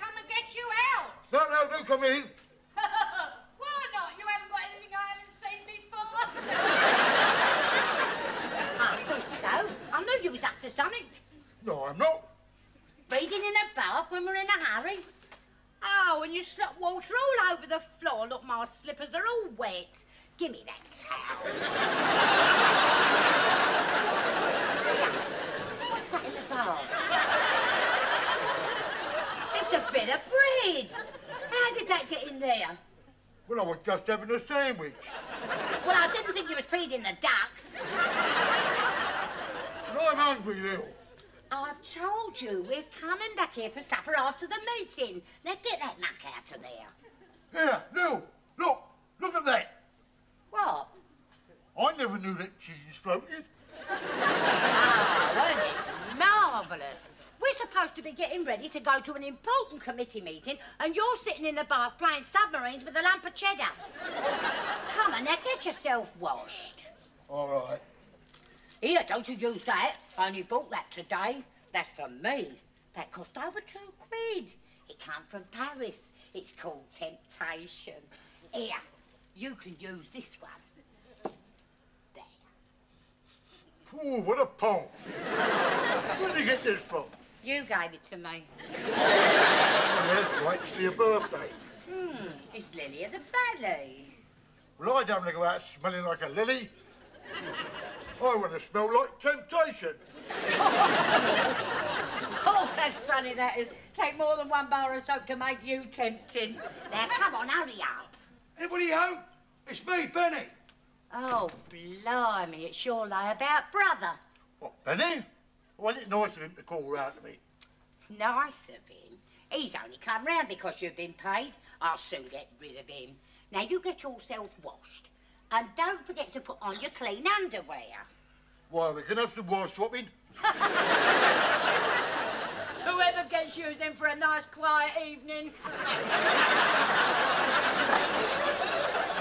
come and get you out. No, no, do come in. Why not? You haven't got anything I haven't seen before. I thought so. I knew you was up to something. No, I'm not. Reading in a bath when we're in a hurry. Oh, and you slop water all over the floor. Look, my slippers are all wet. Give me that towel. What's that in the bowl? It's a bit of bread. How did that get in there? Well, I was just having a sandwich. Well, I didn't think you was feeding the ducks. And I'm hungry, Lil. I've told you we're coming back here for supper after the meeting. Now get that muck out of there. Here, Lil, look, look at that. What? I never knew that cheese floated. Ah, oh, wasn't it? Marvellous. We're supposed to be getting ready to go to an important committee meeting, and you're sitting in the bath playing submarines with a lump of cheddar. Come on, now get yourself washed. All right. Here, don't you use that. I only bought that today. That's for me. That cost over two quid. It come from Paris. It's called Temptation. Here, you can use this one. There. Ooh, what a poem. Where did you get this from? You gave it to me. Oh, that's right, it's your birthday. Hmm, it's Lily of the Valley. Well, I don't want to go out smelling like a lily. I want to smell like temptation. Oh, that's funny, that is. Take more than one bar of soap to make you tempting. Now, come on, hurry up. Anybody home? It's me, Benny. Oh, blimey, it's your lie layabout brother. What, Benny? Oh, well, it nice of him to call round to me. Nice of him. He's only come round because you've been paid. I'll soon get rid of him. Now, you get yourself washed. And don't forget to put on your clean underwear. Why, we can have some wash swapping. Whoever gets used in for a nice, quiet evening.